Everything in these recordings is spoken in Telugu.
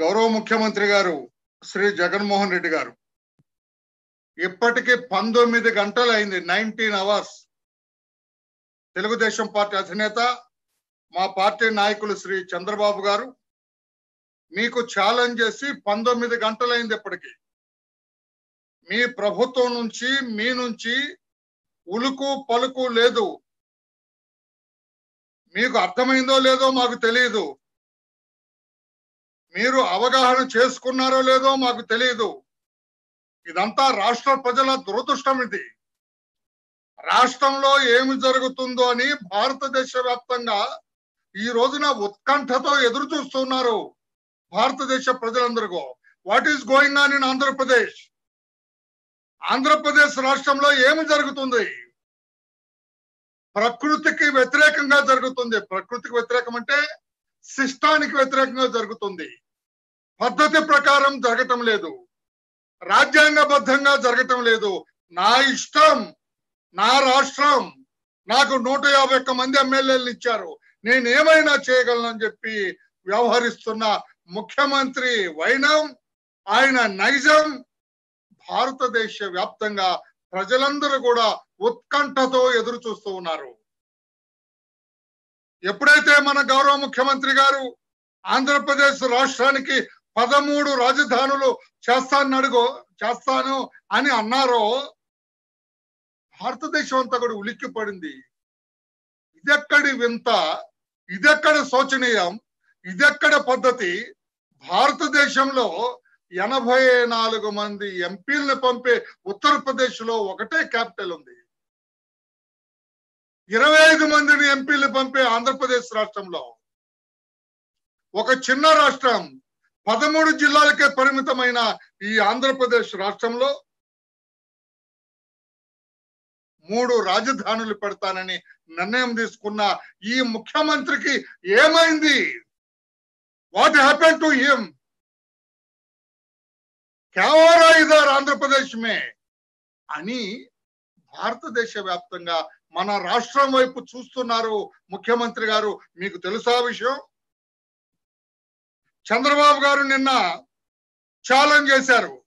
గౌరవ ముఖ్యమంత్రి గారు శ్రీ జగన్మోహన్ రెడ్డి గారు. ఇప్పటికీ పంతొమ్మిది గంటలు అయింది నైన్టీన్ అవర్స్. తెలుగుదేశం పార్టీ అధినేత మా పార్టీ నాయకులు శ్రీ చంద్రబాబు గారు మీకు ఛాలెంజ్ చేసి పంతొమ్మిది గంటలైంది ఇప్పటికి. మీ ప్రభుత్వం నుంచి మీ నుంచి ఉలుకు పలుకు లేదు. మీకు అర్థమైందో లేదో మాకు తెలియదు మీరు అవగాహన చేసుకున్నారో లేదో మాకు తెలియదు ఇదంతా రాష్ట్ర ప్రజల దురదృష్టం ఇది. రాష్ట్రంలో ఏమి జరుగుతుందో అని భారతదేశ వ్యాప్తంగా ఈ రోజున ఉత్కంఠతో ఎదురు చూస్తున్నారు భారతదేశ ప్రజలందరికీ what is going on in Andhra Pradesh Andhra Pradesh రాష్ట్రంలో ఏమి జరుగుతుంది? ప్రకృతికి వ్యతిరేకంగా జరుగుతుంది. ప్రకృతికి వ్యతిరేకం అంటే శిష్టానికి వ్యతిరేకంగా జరుగుతుంది. పద్ధతి ప్రకారం జరగటం లేదు. రాజ్యాంగబద్ధంగా జరగటం లేదు. నా ఇష్టం నా రాష్ట్రం నాకు నూట యాభై ఒక్క మంది ఎమ్మెల్యేలు ఇచ్చారు. నేను ఏమైనా చేయగలనని చెప్పి వ్యవహరిస్తున్న ముఖ్యమంత్రి వైనం ఆయన నైజం భారతదేశ వ్యాప్తంగా ప్రజలందరూ కూడా ఉత్కంఠతో ఎదురు చూస్తూ ఉన్నారు. ఎప్పుడైతే మన గౌరవ ముఖ్యమంత్రి గారు ఆంధ్రప్రదేశ్ రాష్ట్రానికి పదమూడు రాజధానులు చేస్తాను అడుగు చేస్తాను అని అన్నారో భారతదేశం అంతా కూడా ఉలిక్కిపడింది. ఇదెక్కడి వింత? ఇదెక్కడ శోచనీయం? ఇదెక్కడ పద్ధతి? భారతదేశంలో ఎనభై నాలుగు మంది ఎంపీలను పంపే ఉత్తరప్రదేశ్లో ఒకటే క్యాపిటల్ ఉంది. ఇరవై ఐదు మందిని ఎంపీలు పంపే ఆంధ్రప్రదేశ్ రాష్ట్రంలో. ఒక చిన్న రాష్ట్రం పదమూడు జిల్లాలకే పరిమితమైన ఈ ఆంధ్రప్రదేశ్ రాష్ట్రంలో మూడు రాజధానులు పెడతానని నిర్ణయం తీసుకున్న ఈ ముఖ్యమంత్రికి ఏమైంది? వాట్ హ్యాపెన్ టు హిమ్ కేవరా ఇదార్ ఆంధ్రప్రదేశ్ మే అని భారతదేశ వ్యాప్తంగా మన రాష్ట్రం వైపు చూస్తున్నారు ముఖ్యమంత్రి గారు. మీకు తెలుసా విషయం? చంద్రబాబు గారు నిన్న ఛాలెంజ్ చేశారు.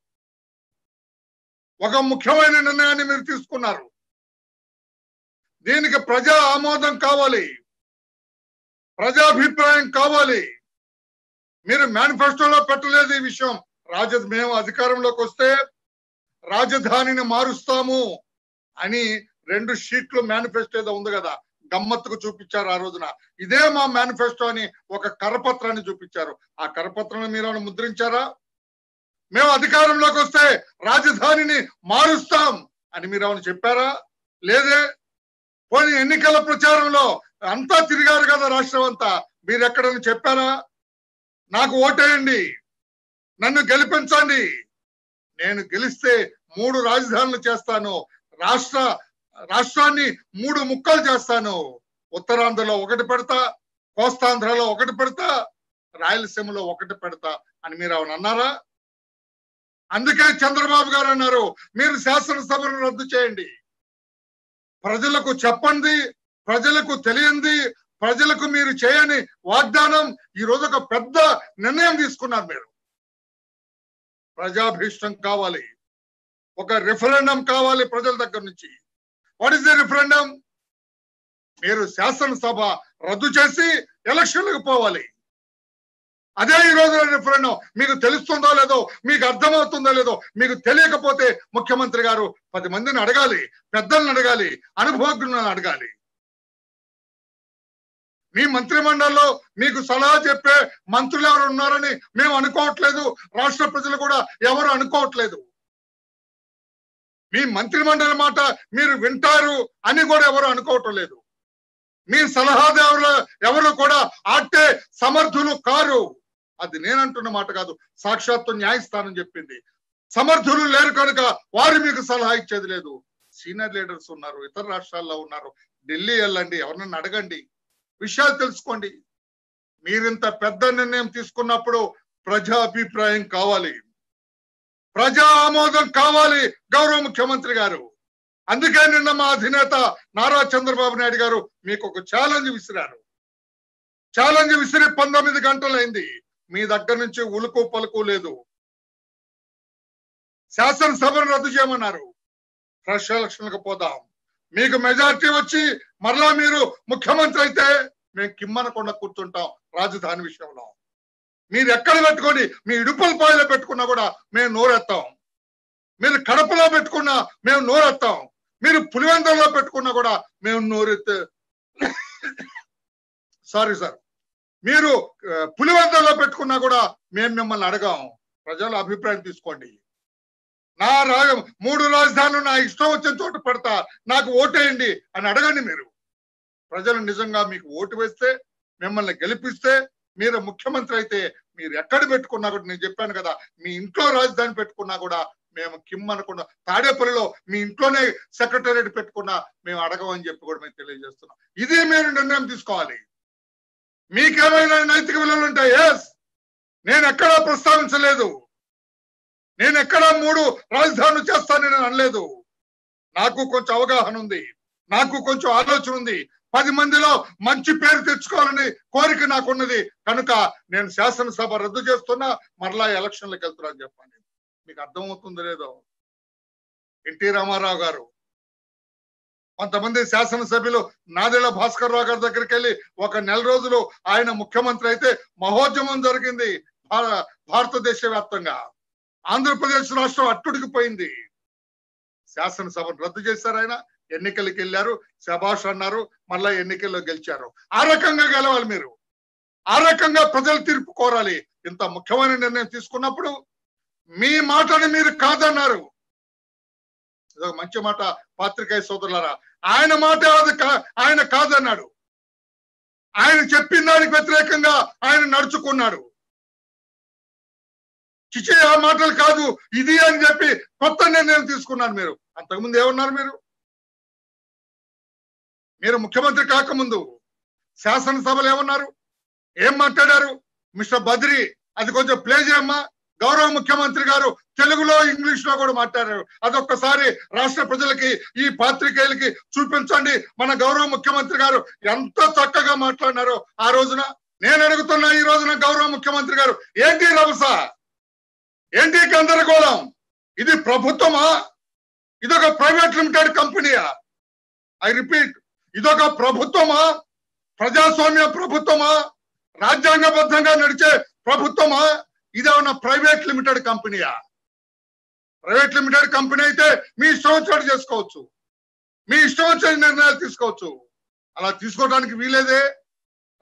ఒక ముఖ్యమైన నిర్ణయాన్ని మీరు తీసుకున్నారు. దీనికి ప్రజా ఆమోదం కావాలి. ప్రజాభిప్రాయం కావాలి. మీరు మేనిఫెస్టోలో పెట్టలేదు ఈ విషయం. రాజ మేము అధికారంలోకి వస్తే రాజధానిని మారుస్తాము అని రెండు షీట్లు మేనిఫెస్టో ఏదో ఉంది కదా. గమ్మత్తుకు చూపించారు ఆ రోజున. ఇదే మా మేనిఫెస్టో అని ఒక కరపత్రాన్ని చూపించారు. ఆ కరపత్రాన్ని మీరు ముద్రించారా? మేము అధికారంలోకి వస్తే రాజధానిని మారుస్తాం అని మీరు ఏమైనా చెప్పారా? లేదే? పోనీ ఎన్నికల ప్రచారంలో అంతా తిరిగారు కదా రాష్ట్రం అంతా. మీరు ఎక్కడని చెప్పారా? నాకు ఓటేయండి. నన్ను గెలిపించండి. నేను గెలిస్తే మూడు రాజధానులు చేస్తాను. రాష్ట్ర రాష్ట్రాన్ని మూడు ముక్కలు చేస్తాను. ఉత్తరాంధ్రలో ఒకటి పెడతా కోస్తాంధ్రలో ఒకటి పెడతా రాయలసీమలో ఒకటి పెడతా అని మీరు అవును అన్నారా? అందుకే చంద్రబాబు గారు అన్నారు మీరు శాసనసభను రద్దు చేయండి. ప్రజలకు చెప్పండి ప్రజలకు తెలియంది ప్రజలకు మీరు చేయని వాగ్దానం ఈ రోజు ఒక పెద్ద నిర్ణయం తీసుకున్నారు మీరు. ప్రజాభీష్టం కావాలి. ఒక రిఫరెండం కావాలి ప్రజల దగ్గర నుంచి. వాట్ ఇస్ ద రిఫరెండం మీరు శాసనసభ రద్దు చేసి ఎలక్షన్లకు పోవాలి. అదే ఈ రోజు రిఫరెండం మీకు తెలుస్తుందో లేదో మీకు అర్థమవుతుందో లేదో మీకు తెలియకపోతే ముఖ్యమంత్రి గారు పది మందిని అడగాలి పెద్దలను అడగాలి అనుభవజ్ఞులను అడగాలి. మీ మంత్రిమండలిలో మీకు సలహా చెప్పే మంత్రులు ఎవరు ఉన్నారని మేము అనుకోవట్లేదు. రాష్ట్ర ప్రజలు కూడా ఎవరు అనుకోవట్లేదు. మీ మంత్రిమండలి మాట మీరు వింటారు అని కూడా ఎవరు అనుకోవటం లేదు. మీ సలహాదారులు ఎవరు కూడా ఆటే సమర్థులు కారు. అది నేనంటున్న మాట కాదు సాక్షాత్తు న్యాయస్థానం చెప్పింది. సమర్థులు లేరు కనుక వారు మీకు సలహా ఇచ్చేది లేదు. సీనియర్ లీడర్స్ ఉన్నారు ఇతర రాష్ట్రాల్లో ఉన్నారు. ఢిల్లీ వెళ్ళండి ఎవరినన్నా అడగండి. విషయాలు తెలుసుకోండి. మీరింత పెద్ద నిర్ణయం తీసుకున్నప్పుడు ప్రజా అభిప్రాయం కావాలి. ప్రజా ఆమోదం కావాలి గౌరవ ముఖ్యమంత్రి గారు. అందుకే నిన్న మా అధినేత నారా చంద్రబాబు నాయుడు గారు మీకు ఒక ఛాలెంజ్ విసిరారు. ఛాలెంజ్ విసిరి పంతొమ్మిది గంటలైంది. మీ దగ్గర నుంచి ఉలుకు పలుకు లేదు. శాసనసభను రద్దు చేయమన్నారు. ఫ్రెష్ ఎలక్షన్లకు పోదాం. మీకు మెజారిటీ వచ్చి మరలా మీరు ముఖ్యమంత్రి అయితే మేము కిమ్మనకుండా కూర్చుంటాం రాజధాని విషయంలో. మీరు ఎక్కడ పెట్టుకొని మీ ఇడుపుల పాయలో పెట్టుకున్నా కూడా మేము నోరెత్తాం. మీరు కడపలో పెట్టుకున్నా మేము నోరెత్తాం. మీరు పులివెందులలో పెట్టుకున్నా కూడా మేము నోరెత్తే సారీ సార్. మీరు ఆ, పెట్టుకున్నా కూడా మేము మిమ్మల్ని అడగాం. ప్రజల అభిప్రాయం తీసుకోండి. నా రాజ మూడు రాజధానులు నా ఇష్టం వచ్చిన చోట పెడతా నాకు ఓటేయండి అని అడగండి మీరు. ప్రజలు నిజంగా మీకు ఓటు వేస్తే మిమ్మల్ని గెలిపిస్తే మీరు ముఖ్యమంత్రి అయితే మీరు ఎక్కడ పెట్టుకున్నా కూడా నేను చెప్పాను కదా మీ ఇంట్లో రాజధాని పెట్టుకున్నా కూడా మేము కిమ్ అనకుండా తాడేపల్లిలో మీ ఇంట్లోనే సెక్రటేరియట్ పెట్టుకున్నా మేము అడగమని చెప్పి కూడా మేము తెలియజేస్తున్నాం. ఇది మీరు నిర్ణయం తీసుకోవాలి. మీకేమైనా నైతిక విలువలు ఉంటాయి ఎస్ నేను ఎక్కడా ప్రస్తావించలేదు. నేను ఎక్కడా మూడు రాజధానులు చేస్తానని నేను అనలేదు. నాకు కొంచెం అవగాహన ఉంది. నాకు కొంచెం ఆలోచన ఉంది. పది మందిలో మంచి పేరు తెచ్చుకోవాలని కోరిక నాకున్నది. కనుక నేను శాసనసభ రద్దు చేస్తున్నా మరలా ఎలక్షన్లకు వెళ్తున్నా అని చెప్పండి మీకు అర్థమవుతుందో లేదో? ఎన్టీ రామారావు గారు కొంతమంది శాసనసభ్యులు నాదెళ్ళ భాస్కర్ రావు గారి దగ్గరికి వెళ్ళి ఒక నెల రోజులు ఆయన ముఖ్యమంత్రి అయితే మహోద్యమం జరిగింది భారతదేశ వ్యాప్తంగా ఆంధ్రప్రదేశ్ రాష్ట్రం అట్టుడికిపోయింది శాసనసభను రద్దు చేశారు ఆయన. ఎన్నికలకు వెళ్ళారు శభాష్ అన్నారు మళ్ళా ఎన్నికల్లో గెలిచారు. ఆ రకంగా గెలవాలి మీరు. ఆ రకంగా ప్రజలు తీర్పు కోరాలి. ఇంత ముఖ్యమైన నిర్ణయం తీసుకున్నప్పుడు మీ మాటని మీరు కాదన్నారు. ఇదొక మంచి మాట పాత్రికేయ సోదరులారా. ఆయన మాట అది ఆయన కాదన్నాడు. ఆయన చెప్పిన దానికి వ్యతిరేకంగా ఆయన నడుచుకున్నాడు. చిచి ఆ మాటలు కాదు ఇది అని చెప్పి కొత్త నిర్ణయం తీసుకున్నారు మీరు. అంతకుముందు ఏమన్నారు మీరు? మీరు ముఖ్యమంత్రి కాకముందు శాసనసభలు ఏమన్నారు? ఏం మాట్లాడారు? మిస్టర్ బద్రి అది కొంచెం ప్లే చేయమ్మా. గౌరవ ముఖ్యమంత్రి గారు తెలుగులో ఇంగ్లీష్లో కూడా మాట్లాడారు. అదొక్కసారి రాష్ట్ర ప్రజలకి ఈ పాత్రికేయులకి చూపించండి. మన గౌరవ ముఖ్యమంత్రి గారు ఎంత చక్కగా మాట్లాడినారో ఆ రోజున. నేను అడుగుతున్నా ఈ రోజున గౌరవ ముఖ్యమంత్రి గారు ఏంటి రభస? ఏంటి గందరగోళం? ఇది ప్రభుత్వమా? ఇదొక ప్రైవేట్ లిమిటెడ్ కంపెనీయా? ఐ రిపీట్ ఇదొక ప్రభుత్వమా? ప్రజాస్వామ్య ప్రభుత్వమా? రాజ్యాంగబద్ధంగా నడిచే ప్రభుత్వమా? ఇదేమన్నా ప్రైవేట్ లిమిటెడ్ కంపెనీయా? ప్రైవేట్ లిమిటెడ్ కంపెనీ అయితే మీ ఇష్టం వచ్చినట్టు చేసుకోవచ్చు. మీ ఇష్టం వచ్చిన నిర్ణయాలు తీసుకోవచ్చు. అలా తీసుకోవడానికి వీలేదే.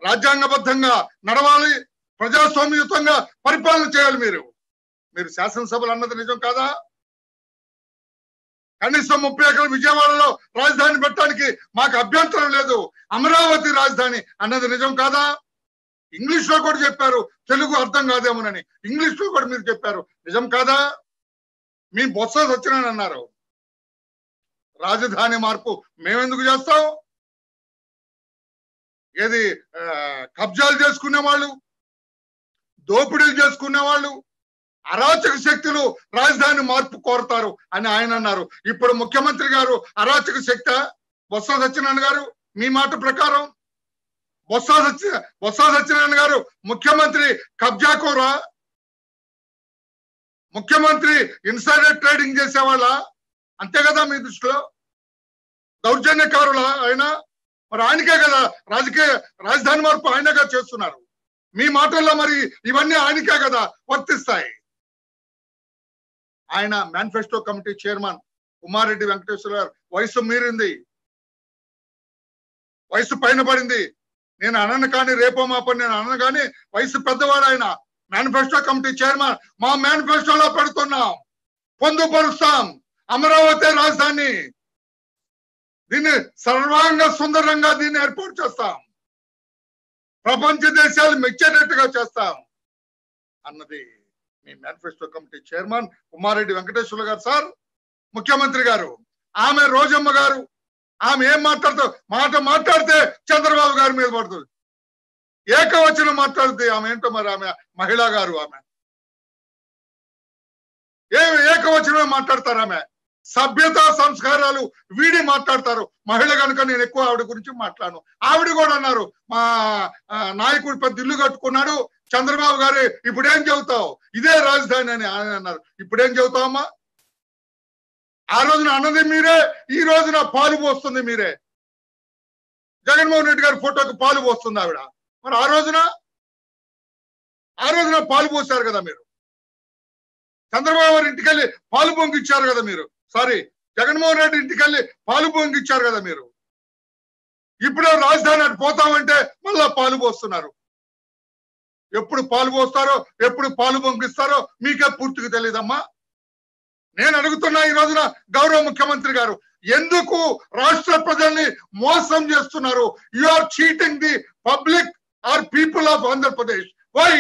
రాజ్యాంగబద్ధంగా నడవాలి ప్రజాస్వామ్యయుతంగా పరిపాలన చేయాలి మీరు. మీరు శాసనసభలు అన్నది నిజం కాదా? కనీసం ముప్పై ఎకరాల విజయవాడలో రాజధాని పెట్టడానికి మాకు అభ్యంతరం లేదు. అమరావతి రాజధాని అన్నది నిజం కాదా? ఇంగ్లీష్లో కూడా చెప్పారు తెలుగు అర్థం కాదేమోనని. ఇంగ్లీష్లో కూడా మీరు చెప్పారు నిజం కాదా? మీ బొత్స సత్యనారాయణ అన్నారు. రాజధాని మార్పు మేమెందుకు చేస్తాం? ఏది కబ్జాలు చేసుకునే వాళ్ళు దోపిడీలు చేసుకునే వాళ్ళు అరాచక శక్తులు రాజధాని మార్పు కోరతారు అని ఆయన అన్నారు. ఇప్పుడు ముఖ్యమంత్రి గారు అరాచక శక్త బొత్స సత్యనారాయణ గారు మీ మాట ప్రకారం? బొత్స సత్య బొత్స సత్యనారాయణ గారు ముఖ్యమంత్రి కబ్జా కూర? ముఖ్యమంత్రి ఇన్సైడర్ ట్రేడింగ్ చేసేవాళ్ళ? అంతే కదా మీ దృష్టిలో? దౌర్జన్యకారుల ఆయన? మరి ఆయనకే కదా రాజకీయ రాజధాని మార్పు ఆయనగా చేస్తున్నారు. మీ మాటల్లో మరి ఇవన్నీ ఆయనకే కదా వర్తిస్తాయి. ఆయన manifesto committee chairman Umareddy Venkateswara garu. వయసు మీరింది. వయసు పైన పడింది. నేను అనను కానీ రేపో మాపని నేను అనను కానీ వయసు పెద్దవాడు ఆయన. మేనిఫెస్టో కమిటీ చైర్మన్ మా మేనిఫెస్టోలో పెడుతున్నాం. పొందుపరుస్తాం. అమరావతి రాజధాని. దీన్ని సర్వాంగ సుందరంగా దీన్ని ఏర్పాటు చేస్తాం. ప్రపంచ దేశాలు మెచ్చేటట్టుగా చేస్తాం. అన్నది మీ manifesto committee chairman Ummareddy Venkateswara garu sir. ముఖ్యమంత్రి గారు ఆమె రోజమ్మ గారు ఆమె ఏం మాట్లాడుతూ మాట మాట్లాడితే చంద్రబాబు గారి మీద పడుతుంది. ఏకవచనం మాట్లాడితే ఆమె ఏంటో మరి ఆమె? మహిళా గారు ఆమె. ఏ ఏకవచనమే మాట్లాడతారు ఆమె? సభ్యత సంస్కారాలు వీడి మాట్లాడతారు. మహిళ కనుక నేను ఎక్కువ ఆవిడ గురించి మాట్లాడను. ఆవిడ కూడా అన్నారు మా నాయకుడు పెద్ద ఇల్లు కట్టుకున్నాడు చంద్రబాబు గారు ఇప్పుడేం చెబుతావు? ఇదే రాజధాని అని ఆయన అన్నారు. ఇప్పుడేం చెబుతావమ్మా? ఆ రోజున అన్నది మీరే ఈ రోజున పాలు పోస్తుంది మీరే. జగన్మోహన్ రెడ్డి గారి ఫోటోకి పాలు పోస్తుంది ఆవిడ. మరి ఆ రోజున? ఆ రోజున పాలు పోసారు కదా మీరు. చంద్రబాబు గారి ఇంటికి వెళ్ళి పాలు పొంగిచ్చారు కదా మీరు. సారీ జగన్మోహన్ రెడ్డి ఇంటికి వెళ్ళి పాలు పొంగిచ్చారు కదా మీరు. ఇప్పుడు రాజధాని అటు పోతామంటే మళ్ళా పాలు పోస్తున్నారు. ఎప్పుడు పాలు పోస్తారో ఎప్పుడు పాలు పంపిస్తారో మీకే పూర్తిగా తెలియదమ్మా నేను అడుగుతున్నా ఈ రోజున గౌరవ ముఖ్యమంత్రి గారు ఎందుకు రాష్ట్ర ప్రజల్ని మోసం చేస్తున్నారు? You are cheating the public are people of Andhra Pradesh why